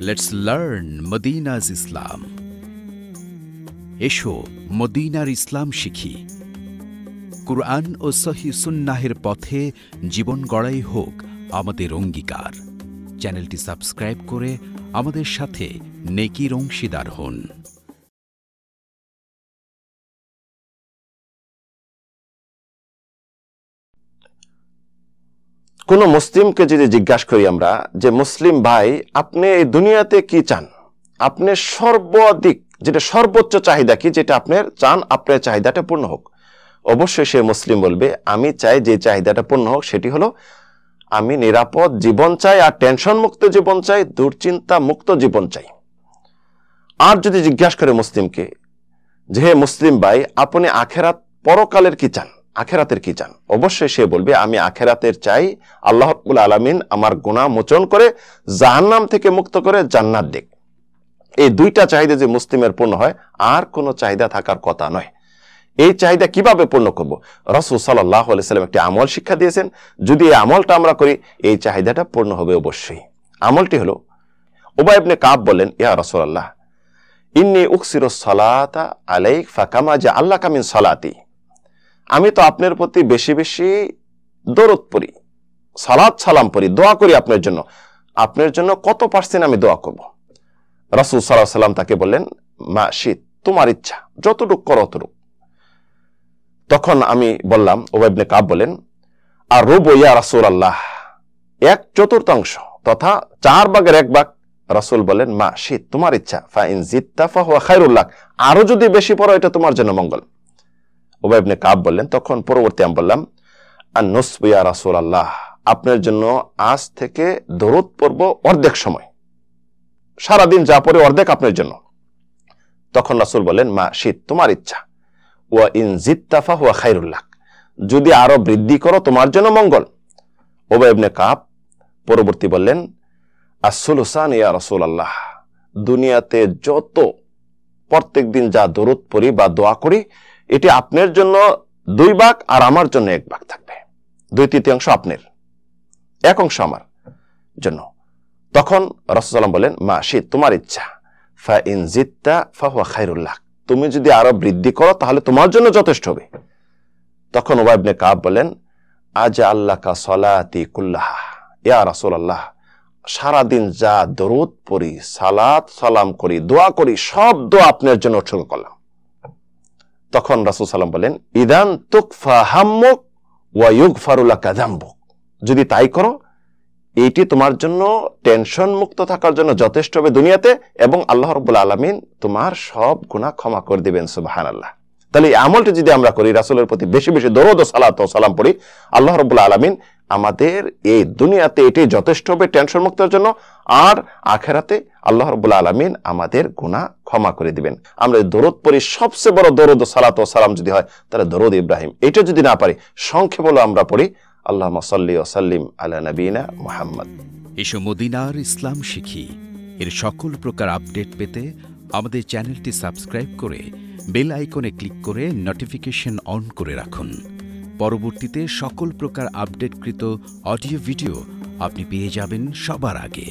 Let's learn মদিনাজ ইসলাম এসো, মদিনার ইসলাম শিখি। কুরআন ও সহি সুন্নাহের পথে জীবন গড়াই হোক আমাদের অঙ্গীকার। চ্যানেলটি সাবস্ক্রাইব করে আমাদের সাথে নেকির অংশীদার হন। কোন মুসলিমকে যদি জিজ্ঞাসা করি আমরা যে, মুসলিম ভাই, আপনি এই দুনিয়াতে কি চান? আপনি সর্বাধিক, যেটা সর্বোচ্চ চাহিদা কি, যেটা আপনার চান, আপনার চাহিদাটা পূর্ণ হোক। অবশ্যই সে মুসলিম বলবে, আমি চাই যে চাহিদাটা পূর্ণ হোক, সেটি হলো, আমি নিরাপদ জীবন চাই আর টেনশন মুক্ত জীবন চাই, দুশ্চিন্তা মুক্ত জীবন চাই। আর যদি জিজ্ঞাসা করে মুসলিমকে যে, হে মুসলিম ভাই, আপনি আখেরাত পরকালের কি চান? আখেরাতের কি চান? অবশ্যই সে বলবে, আমি আখেরাতের চাই আল্লাহ আলমিন আমার গুণা মোচন করে, জাহান্নাম থেকে মুক্ত করে জান্নাত দিক। এই দুইটা চাহিদা যে মুসলিমের পূর্ণ হয়, আর কোনো চাহিদা থাকার কথা নয়। এই চাহিদা কীভাবে পূর্ণ করব? রসুল সাল্লাহ সাল্লাম একটি আমল শিক্ষা দিয়েছেন, যদি এই আমলটা আমরা করি, এই চাহিদাটা পূর্ণ হবে অবশ্যই। আমলটি হলো ওবাইবনে কাব বলেন ইয়া রসুল্লাহ ইন্নি উকসির সলাতা আলাইক, ফাকামা যে আল্লাহ কামিন সলাতি। আমি তো আপনার প্রতি বেশি বেশি দরদ পড়ি সালাদ সালাম পড়ি, দোয়া করি আপনার জন্য। আপনার জন্য কত পার্সেন্ট আমি দোয়া করব? রসুল সাল্লাহ সাল্লাম তাকে বললেন, মা, শীত, তোমার ইচ্ছা, যতটুক করো অতটুক। তখন আমি বললাম ওবাইবনে কাব বলেন আর রুব ইয়া রাসুল আল্লাহ এক চতুর্থাংশ তথা চার ভাগের এক ভাগ রাসুল বলেন মা, শীত, তোমার ইচ্ছা, ফাইন জিত্তা ফাহুয়া খাইরুল্লাহ আরও যদি বেশি পড়ো, এটা তোমার জন্য মঙ্গল। ওবাইবনে কাব বললেন, তখন পরবর্তী আমি বললাম আর নসবিয়া রাসুল আল্লাহ আপনার জন্য আজ থেকে দরদ পড়ব অর্ধেক সময়। সারাদিন যা পড়ে অর্ধেক আপনার জন্য। তখন রাসুল বলেন মা শীত তোমার ইচ্ছা। ওয়া ইন জিত্তাফা হুয়া খাইরুল্লাহ যদি আরও বৃদ্ধি করো, তোমার জন্য মঙ্গল। ওবাইবনে কাব পরবর্তী বললেন আসুলুসান ইয়া রসুল আল্লাহ দুনিয়াতে যত প্রত্যেক দিন যা দরদ পড়ি বা দোয়া করি এটি আপনার জন্য দুই ভাগ আর আমার জন্য এক ভাগ থাকবে। দুই তৃতীয়াংশ আপনার। এক অংশ আমার জন্য। তখন রসুলাম বলেন, মা শীত তোমার ইচ্ছা। ফা ইন জিত্তা ফাহুয়া খাইরুল্লাহ তুমি যদি আরও বৃদ্ধি করো, তাহলে তোমার জন্য যথেষ্ট হবে। তখন ওবাইবনে কাব বলেন আজ আল্লাহ কা সলাতি কুল্লাহ। ইয়া রাসুল আল্লাহ সারাদিন যা দরুদ পড়ি, সালাত সালাম করি, দোয়া করি, সব দোয়া আপনার জন্য উৎসর্গ করলাম। তখন রাসুল সাল্লাম বলেন, ইদান তুকফা হাম্মুক ওয়া ইউগফারুল্লাহ কাদাম্বুক যদি তাই করো এইটি তোমার জন্য টেনশন মুক্ত থাকার জন্য যথেষ্ট হবে দুনিয়াতে এবং আল্লাহ রব্বুল আলমিন তোমার সব গুণা ক্ষমা করে দিবেন সুবাহান আল্লাহ তাহলে এই আমলটি যদি আমরা করি, রাসুলের প্রতি বেশি বেশি দরদ ও সালাত সালাম পড়ি, আল্লাহ রব্বুল আলমিন আমাদের এই দুনিয়াতে এটি যথেষ্ট হবে টেনশন মুক্তের জন্য। আর আখেরাতে আল্লাহ রব্বুল আলমিন আমাদের গুণা ক্ষমা করে দিবেন। আমরা দরদ পড়ি, সবচেয়ে বড় দরদ সালাত ও সালাম যদি হয়, তাহলে দরদ ইব্রাহিম। এটা যদি না পারি, সংক্ষেপ হলো আমরা পড়ি আল্লাহ সাল্লি ওসাল্লিম আলা নবীনা মোহাম্মদ। এসো মদিনার ইসলাম শিখি। এর সকল প্রকার আপডেট পেতে আমাদের চ্যানেলটি সাবস্ক্রাইব করে বেল আইকনে ক্লিক করে নোটিফিকেশন অন করে রাখুন। পরবর্তীতে সকল প্রকার আপডেটকৃত অডিও ভিডিও আপনি পেয়ে যাবেন সবার আগে।